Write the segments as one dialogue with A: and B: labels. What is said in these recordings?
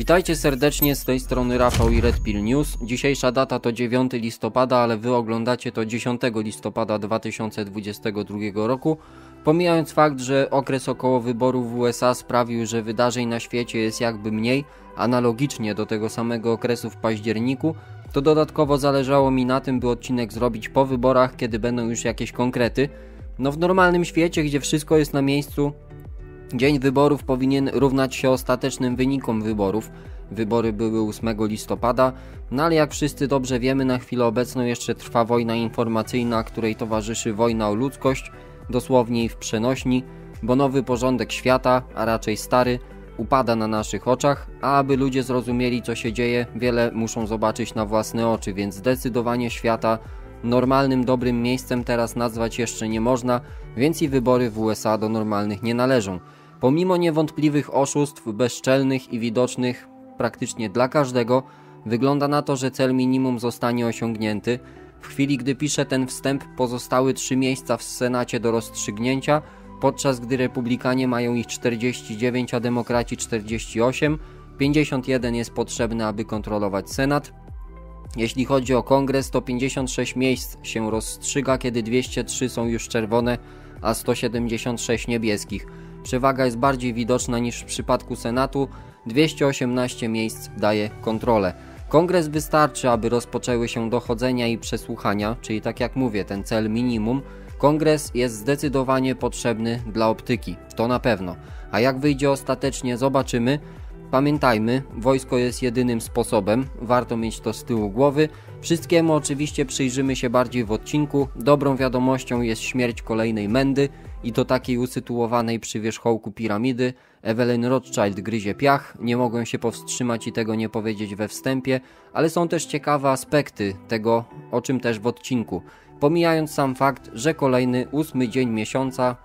A: Witajcie serdecznie, z tej strony Rafał i Red Pill News. Dzisiejsza data to 9 listopada, ale wy oglądacie to 10 listopada 2022 roku. Pomijając fakt, że okres około wyborów w USA sprawił, że wydarzeń na świecie jest jakby mniej, analogicznie do tego samego okresu w październiku, to dodatkowo zależało mi na tym, by odcinek zrobić po wyborach, kiedy będą już jakieś konkrety. No w normalnym świecie, gdzie wszystko jest na miejscu, Dzień wyborów powinien równać się ostatecznym wynikom wyborów. Wybory były 8 listopada, no ale jak wszyscy dobrze wiemy, na chwilę obecną jeszcze trwa wojna informacyjna, której towarzyszy wojna o ludzkość, dosłownie w przenośni, bo nowy porządek świata, a raczej stary, upada na naszych oczach, a aby ludzie zrozumieli co się dzieje, wiele muszą zobaczyć na własne oczy, więc zdecydowanie świata normalnym, dobrym miejscem teraz nazwać jeszcze nie można, więc i wybory w USA do normalnych nie należą. Pomimo niewątpliwych oszustw, bezczelnych i widocznych praktycznie dla każdego, wygląda na to, że cel minimum zostanie osiągnięty. W chwili gdy piszę ten wstęp pozostały trzy miejsca w Senacie do rozstrzygnięcia, podczas gdy Republikanie mają ich 49, a Demokraci 48. 51 jest potrzebne, aby kontrolować Senat. Jeśli chodzi o Kongres, to 56 miejsc się rozstrzyga, kiedy 203 są już czerwone, a 176 niebieskich. Przewaga jest bardziej widoczna niż w przypadku Senatu, 218 miejsc daje kontrolę. Kongres wystarczy, aby rozpoczęły się dochodzenia i przesłuchania, czyli tak jak mówię, ten cel minimum. Kongres jest zdecydowanie potrzebny dla optyki, to na pewno. A jak wyjdzie ostatecznie, zobaczymy. Pamiętajmy, wojsko jest jedynym sposobem, warto mieć to z tyłu głowy. Wszystkiemu oczywiście przyjrzymy się bardziej w odcinku. Dobrą wiadomością jest śmierć kolejnej Mendy i to takiej usytuowanej przy wierzchołku piramidy. Evelyn Rothschild gryzie piach, nie mogłem się powstrzymać i tego nie powiedzieć we wstępie, ale są też ciekawe aspekty tego, o czym też w odcinku. Pomijając sam fakt, że kolejny ósmy dzień miesiąca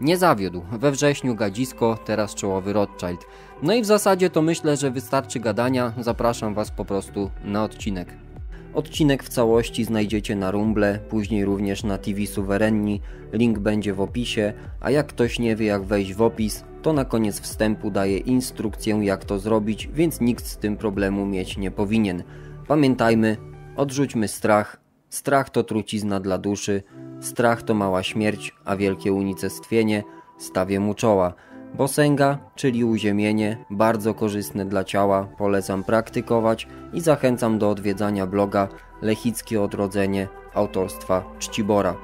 A: nie zawiódł. We wrześniu gadzisko, teraz czołowy Rothschild. No i w zasadzie to myślę, że wystarczy gadania. Zapraszam Was po prostu na odcinek. Odcinek w całości znajdziecie na Rumble, później również na TV Suwerenni, link będzie w opisie, a jak ktoś nie wie jak wejść w opis, to na koniec wstępu daję instrukcję jak to zrobić, więc nikt z tym problemu mieć nie powinien. Pamiętajmy, odrzućmy strach, strach to trucizna dla duszy, strach to mała śmierć, a wielkie unicestwienie, stawię mu czoła. Bosenga, czyli uziemienie, bardzo korzystne dla ciała, polecam praktykować i zachęcam do odwiedzania bloga Lechickie Odrodzenie autorstwa Czcibora.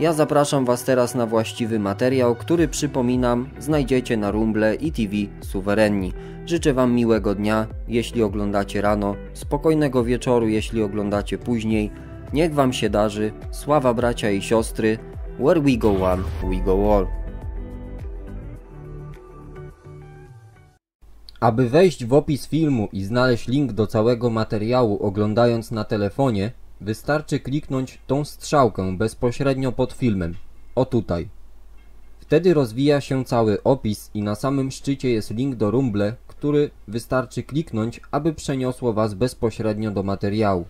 A: Ja zapraszam Was teraz na właściwy materiał, który przypominam znajdziecie na Rumble i TV Suwerenni. Życzę Wam miłego dnia, jeśli oglądacie rano, spokojnego wieczoru, jeśli oglądacie później. Niech Wam się darzy, sława bracia i siostry, where we go one, we go all. Aby wejść w opis filmu i znaleźć link do całego materiału oglądając na telefonie, wystarczy kliknąć tą strzałkę bezpośrednio pod filmem. O tutaj. Wtedy rozwija się cały opis i na samym szczycie jest link do Rumble, który wystarczy kliknąć, aby przeniosło Was bezpośrednio do materiału.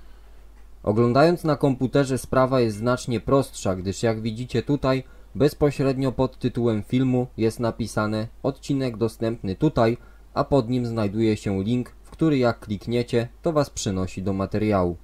A: Oglądając na komputerze sprawa jest znacznie prostsza, gdyż jak widzicie tutaj, bezpośrednio pod tytułem filmu jest napisane odcinek dostępny tutaj, a pod nim znajduje się link, w który jak klikniecie, to Was przenosi do materiału.